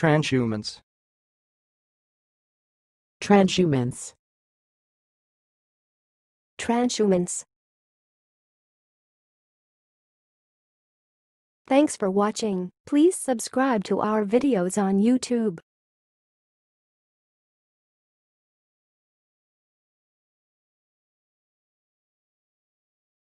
Transhumance. transhumance, Transhumance. Thanks for watching. Please subscribe to our videos on YouTube.